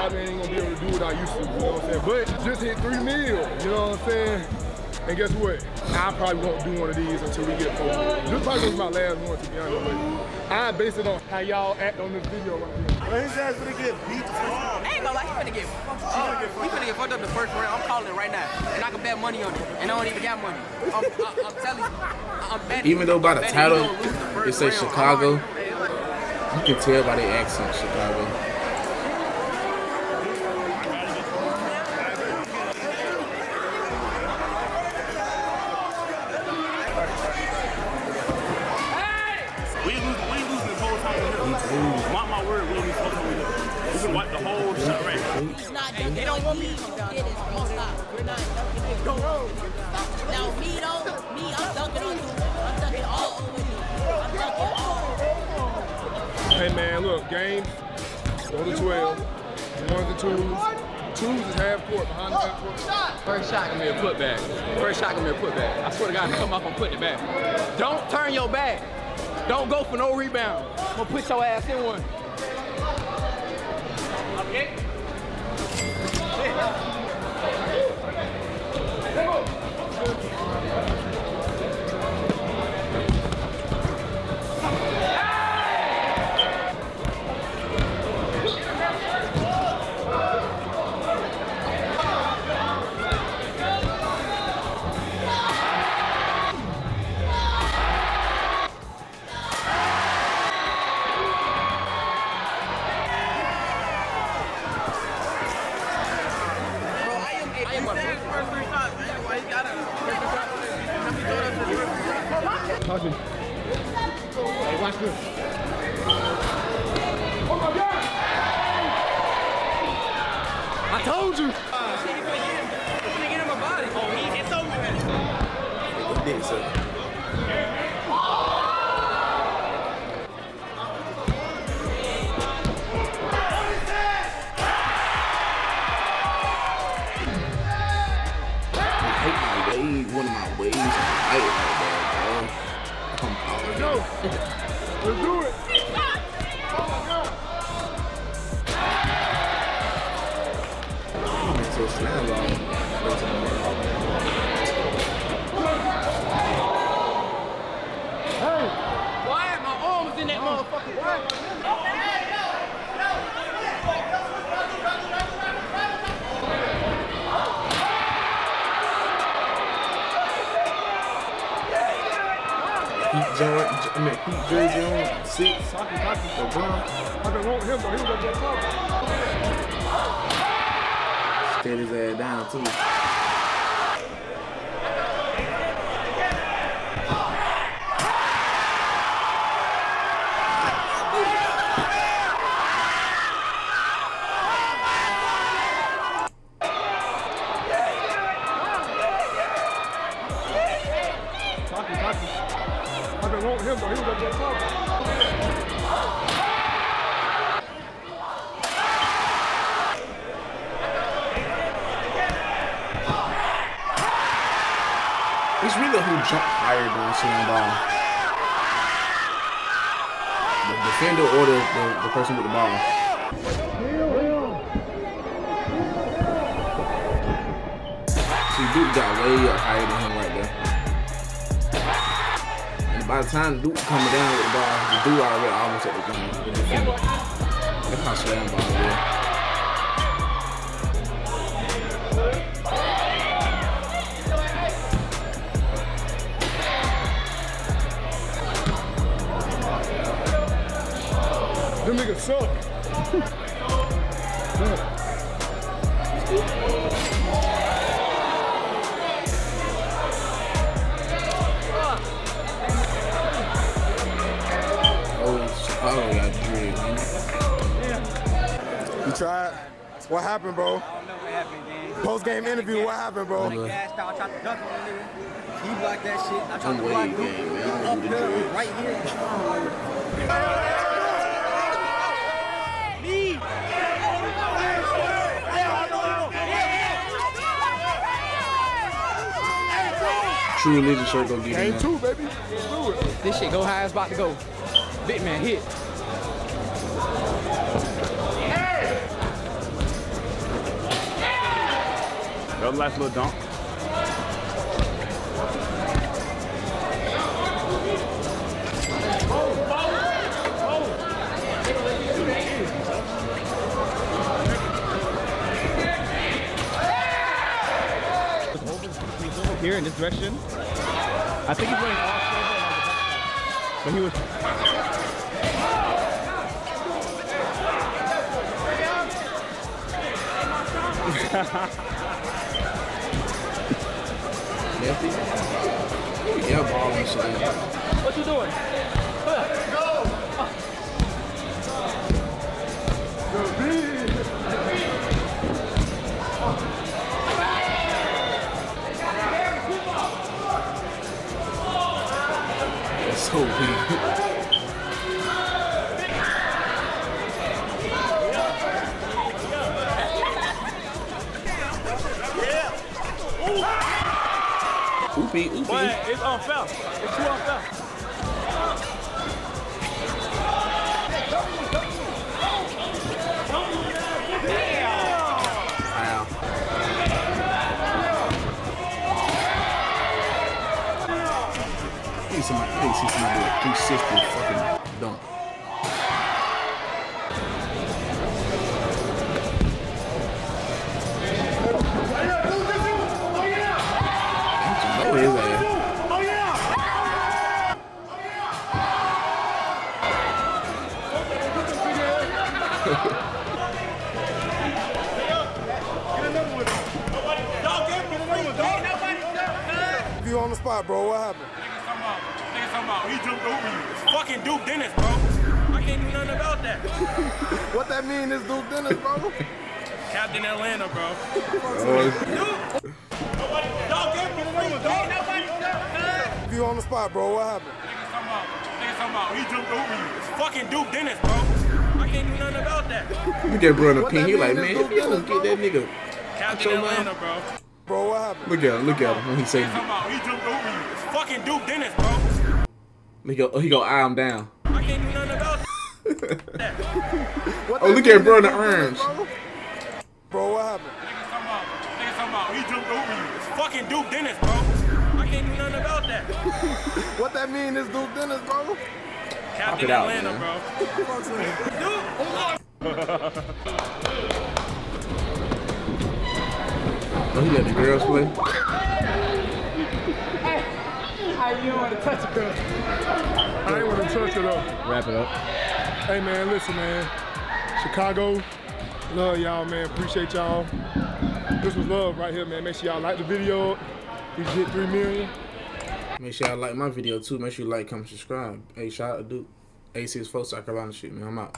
probably ain't gonna be able to do what I used to, you know what I'm saying? But just hit three mil, you know what I'm saying? And guess what? I probably won't do one of these until we get four. This probably was my last one, to be honest. But I base it on how y'all act on this video right here. Well, his ass gonna get beat the first round. I ain't gonna lie, he finna get fucked up. He finna get fucked up the first round. I'm calling it right now. And I can bet money on it. And I don't even got money. I'm, I, I'm telling you. I'm betting. Even though by the title, he gonna lose the it says round. Chicago. You can tell by their accent, Chicago. Here. We can wipe the whole shot right here. He's not dunking they don't want me to get his post stop. We're not dunking it. Go Now me though, me, I'm dunking on you. I'm dunking all over you. I'm dunking all. Hey man, look, games, go to 12, ones and twos. Twos is half court, behind the half court. First shot gonna be a putback. First shot gonna be a putback. I swear to God, come up and put it back. Don't turn your back. Don't go for no rebound. I'm gonna put your ass in one. Okay. Get on oh my body. Oh, he, it's over with. Did so. I hate my wave, one of my waves. I Let's out. go. Let's do it. So slam on. Why? Are my arm was in that motherfucker. Why? Heat joint, I mean Heat jersey on, six. LeBron. I been wanting him, though. He was up there talking. Stayed his ass down too. I been wanting him, though. He was up there talking. It's really who jumped higher than slam ball. The defender or the, the, the person with the ball. See, Duke got way up higher than him right there. And by the time Duke coming down with the ball, the dude already almost at the ground. That's how slam ball is. Them niggas suck. tried? What happened, bro? I don't know what happened, gang. Post game interview, what happened, bro? Nigga. Gassed out, tried to dunk on the nigga. He blocked that shit. I tried I'm to block game, Duke. man. He up don't do the here, drills. right here. True religion shirt gonna get Game him. two, baby. Let's do it. This shit go high as about to go. Big man hit. That nice little dunk. here in this direction. I think he's running off but he was Lefty. Yeah, ball and shit. What you doing? That's so weird. Oopie, oopie. But it's unfair. It's too unfair. Wow. I need somebody, I need to see somebody a 360 fucking dunk. You on the spot, bro. What happened? Niggas talking about, niggas talking about, he jumped over you. It's fucking Duke Dennis, bro. I can't do nothing about that. What that mean is Duke Dennis, bro? Captain Atlanta, bro. Oh, Y'all get me free, dog. You on the spot, bro. What happened? Niggas talking about, niggas talking about, he jumped over you. It's fucking Duke Dennis, bro. I can't do nothing about that. Look at bro in the What pin. that He like, mean man, is if you don't get that nigga. Captain your mouth. Atlanta, bro. Bro, what happened? Look at him. Look at him when he say, Niggas talking about, he jumped over you. It's fucking Duke Dennis, bro. he go, he go eye him down. I can't do nothing about that. Oh, look at bro in the Duke Bro? Bro, what happened? Niggas talking about, niggas talking about, he jumped over you. It's fucking Duke Dennis, bro. I can't do nothing about that. What that mean is Duke Dennis, bro? Captain it out, Atlanta, man. bro. Oh, he let the girls play. How you want to touch a girl? I ain't want to touch it up. wrap it up. Hey, man, listen, man. Chicago, love y'all, man. Appreciate y'all. This was love right here, man. Make sure y'all like the video. We hit 3 million. Make sure y'all like my video too. Make sure you like, comment, subscribe. Hey, shout out to Duke. AC A6 South Carolina shit, man. I'm out.